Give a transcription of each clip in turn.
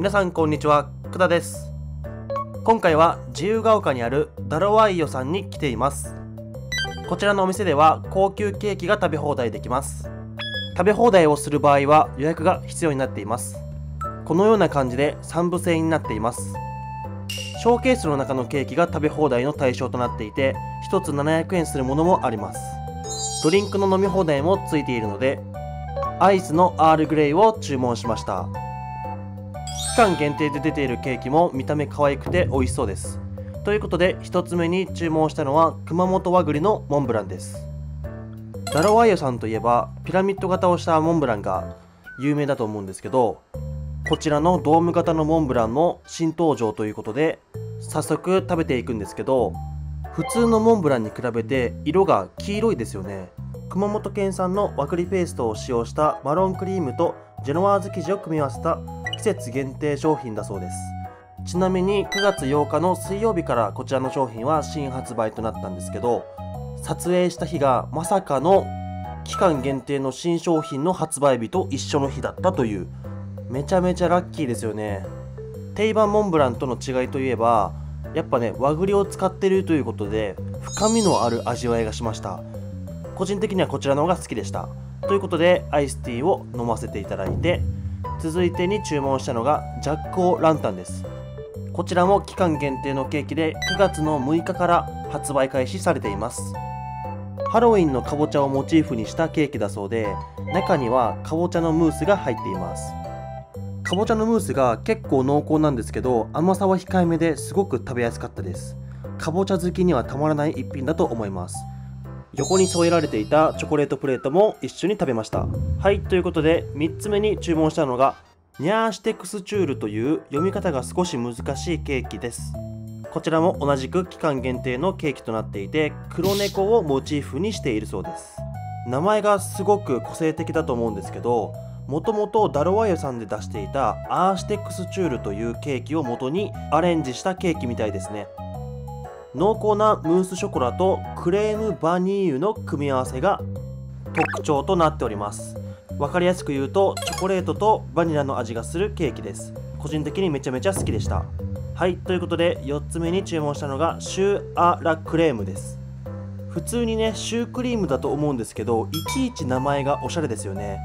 皆さんこんにちは久田です。今回は自由が丘にあるダロワイヨさんに来ています。こちらのお店では高級ケーキが食べ放題できます。食べ放題をする場合は予約が必要になっています。このような感じで3部制になっています。ショーケースの中のケーキが食べ放題の対象となっていて1つ700円するものもあります。ドリンクの飲み放題もついているのでアイスのアールグレイを注文しました。期間限定で出ているケーキも見た目可愛くて美味しそうです。ということで1つ目に注文したのは熊本和栗のモンブランです。ダロワイヨさんといえばピラミッド型をしたモンブランが有名だと思うんですけどこちらのドーム型のモンブランの新登場ということで早速食べていくんですけど普通のモンブランに比べて色が黄色いですよね。熊本県産の和栗ペーストを使用したマロンクリームとジェノワーズ生地を組み合わせた季節限定商品だそうです。ちなみに9月8日の水曜日からこちらの商品は新発売となったんですけど撮影した日がまさかの期間限定の新商品の発売日と一緒の日だったというめちゃめちゃラッキーですよね。定番モンブランとの違いといえばやっぱね和栗を使ってるということで深みのある味わいがしました。個人的にはこちらの方が好きでした。ということでアイスティーを飲ませていただいて続いてに注文したのがジャック・オ・ランタンです。こちらも期間限定のケーキで9月の6日から発売開始されています。ハロウィンのかぼちゃをモチーフにしたケーキだそうで中にはかぼちゃのムースが入っています。かぼちゃのムースが結構濃厚なんですけど甘さは控えめですごく食べやすかったです。かぼちゃ好きにはたまらない一品だと思います。横に添えられていたチョコレートプレートも一緒に食べました。はいということで3つ目に注文したのがニャーシテクスチュールという読み方が少し難しいケーキです。こちらも同じく期間限定のケーキとなっていて黒猫をモチーフにしているそうです。名前がすごく個性的だと思うんですけどもともとダロワイヨさんで出していたアーシテックスチュールというケーキを元にアレンジしたケーキみたいですね。濃厚なムースショコラとクレームバニーユの組み合わせが特徴となっております。分かりやすく言うとチョコレートとバニラの味がするケーキです。個人的にめちゃめちゃ好きでした。はいということで4つ目に注文したのがシューアラクレームです。普通にねシュークリームだと思うんですけどいちいち名前がおしゃれですよね。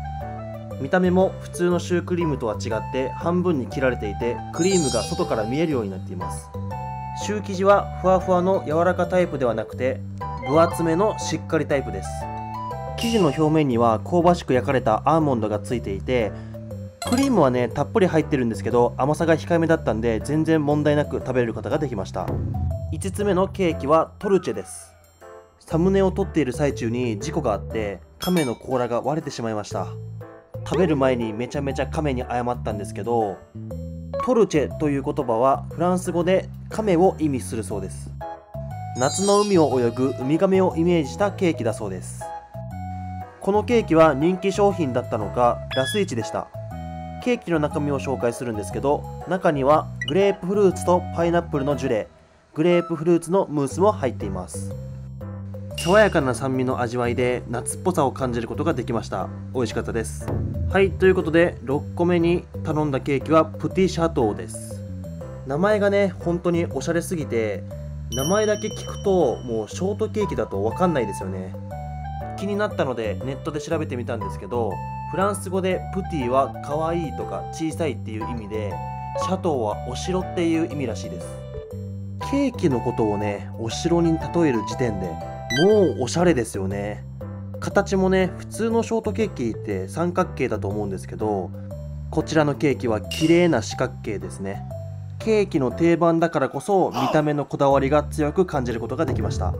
見た目も普通のシュークリームとは違って半分に切られていてクリームが外から見えるようになっています。シュー生地はふわふわの柔らかタイプではなくて分厚めのしっかりタイプです。生地の表面には香ばしく焼かれたアーモンドがついていてクリームはねたっぷり入ってるんですけど甘さが控えめだったんで全然問題なく食べれることができました。5つ目のケーキはトルチェです。サムネを撮っている最中に事故があって亀の甲羅が割れてしまいました。食べる前にめちゃめちゃ亀に謝ったんですけどトルチェという言葉はフランス語で亀を意味するそうです。夏の海を泳ぐウミガメをイメージしたケーキだそうです。このケーキは人気商品だったのかラスイチでした。ケーキの中身を紹介するんですけど中にはグレープフルーツとパイナップルのジュレグレープフルーツのムースも入っています。爽やかな酸味の味わいで夏っぽさを感じることができました。美味しかったです。はいということで6個目に頼んだケーキはプティシャトーです。名前がね本当におしゃれすぎて名前だけ聞くともうショートケーキだと分かんないですよね。気になったのでネットで調べてみたんですけどフランス語でプティは可愛いとか小さいっていう意味でシャトーはお城っていう意味らしいです。ケーキのことをねお城に例える時点でもうおしゃれですよね。形もね普通のショートケーキって三角形だと思うんですけどこちらのケーキは綺麗な四角形ですね。ケーキの定番だからこそ見た目のこだわりが強く感じることができました。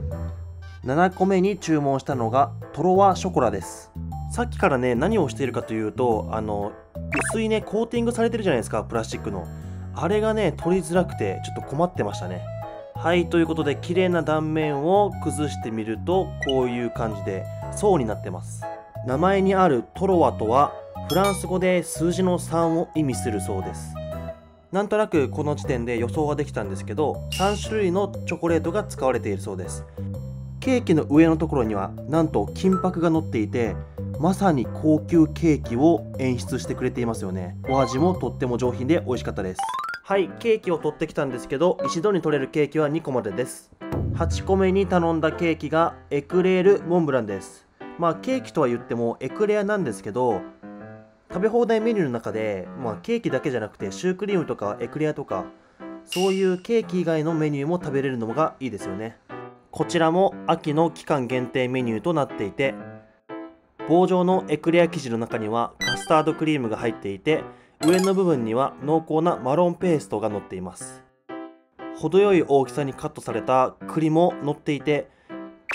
7個目に注文したのがトロワショコラです。さっきからね何をしているかというとあの薄いねコーティングされてるじゃないですかプラスチックの。あれがね取りづらくてちょっと困ってましたね。はいということで綺麗な断面を崩してみるとこういう感じで層になってます。名前にあるトロワとはフランス語で数字の3を意味するそうです。なんとなくこの時点で予想ができたんですけど3種類のチョコレートが使われているそうです。ケーキの上のところにはなんと金箔が乗っていてまさに高級ケーキを演出してくれていますよね。お味もとっても上品で美味しかったです。はいケーキを取ってきたんですけど一度に取れるケーキは2個までです。8個目に頼んだケーキがエクレールモンブランです。まあケーキとは言ってもエクレアなんですけど食べ放題メニューの中で、まあ、ケーキだけじゃなくてシュークリームとかエクレアとかそういうケーキ以外のメニューも食べれるのがいいですよね。こちらも秋の期間限定メニューとなっていて棒状のエクレア生地の中にはカスタードクリームが入っていて上の部分には濃厚なマロンペーストが乗っています。程よい大きさにカットされた栗も乗っていて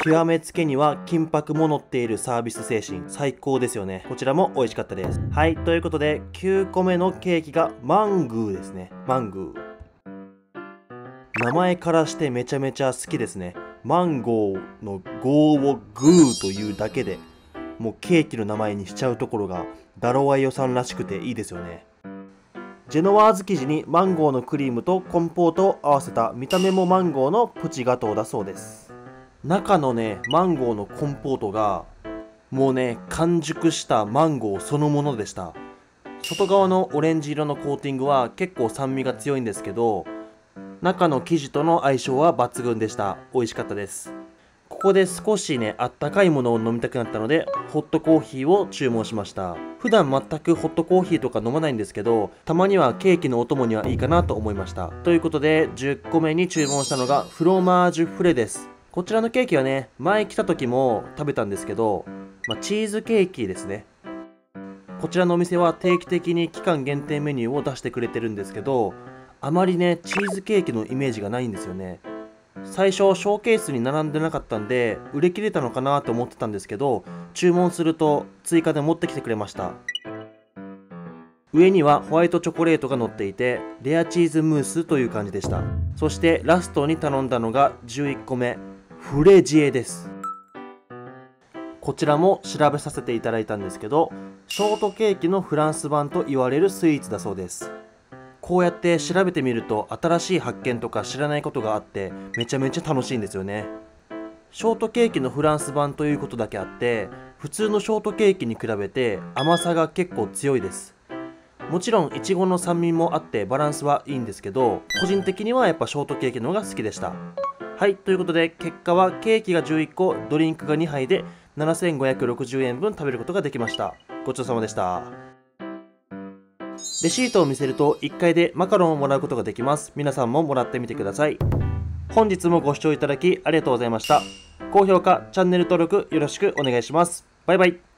極めつけには金箔も乗っているサービス精神最高ですよね。こちらも美味しかったです。はいということで9個目のケーキがマングーですね。マングー。名前からしてめちゃめちゃ好きですね。マンゴーの「ゴー」を「グー」というだけでもうケーキの名前にしちゃうところがダロワイヨさんらしくていいですよね。ジェノワーズ生地にマンゴーのクリームとコンポートを合わせた見た目もマンゴーのプチガトーだそうです。中のねマンゴーのコンポートがもうね完熟したマンゴーそのものでした。外側のオレンジ色のコーティングは結構酸味が強いんですけど中の生地との相性は抜群でした。美味しかったです。ここで少しねあったかいものを飲みたくなったのでホットコーヒーを注文しました。普段全くホットコーヒーとか飲まないんですけどたまにはケーキのお供にはいいかなと思いました。ということで10個目に注文したのがフロマージュフレです。こちらのケーキはね前来た時も食べたんですけど、まあ、チーズケーキですね。こちらのお店は定期的に期間限定メニューを出してくれてるんですけどあまりねチーズケーキのイメージがないんですよね。最初ショーケースに並んでなかったんで売れ切れたのかなと思ってたんですけど注文すると追加で持ってきてくれました。上にはホワイトチョコレートが乗っていてレアチーズムースという感じでした。そしてラストに頼んだのが11個目フレジエです。こちらも調べさせていただいたんですけどショートケーキのフランス版と言われるスイーツだそうです。こうやって調べてみると新しい発見とか知らないことがあってめちゃめちゃ楽しいんですよね。ショートケーキのフランス版ということだけあって普通のショートケーキに比べて甘さが結構強いです。もちろんいちごの酸味もあってバランスはいいんですけど個人的にはやっぱショートケーキの方が好きでしたはいということで結果はケーキが11個ドリンクが2杯で7560円分食べることができましたごちそうさまでしたレシートを見せると1回でマカロンをもらうことができます。皆さんももらってみてください。本日もご視聴いただきありがとうございました。高評価、チャンネル登録よろしくお願いします。バイバイ。